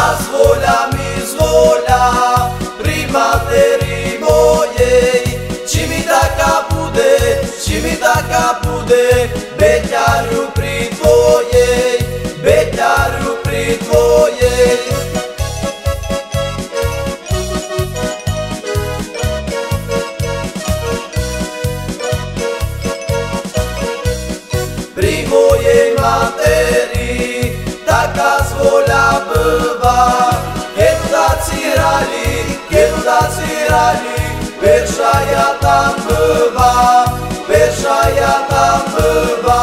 a svola mi zvola, primateri mojej, čimi taka bude, čimi taka mi beťaru pri tvojej, beťaru pri tvojej. Pri mojej materi, Perșaia ta mă va, Perșaia ta mă va.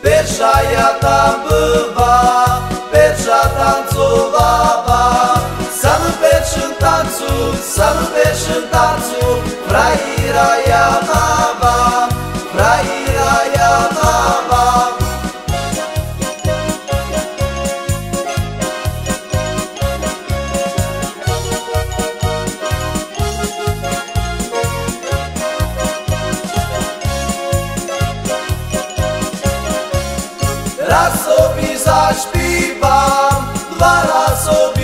Perșaia ta mă va, Perșa tanțova va, Să nu perci în tanțul, să nu perci în tanțul, Fraira ia. raz sobie zaśpiewam, dwa razy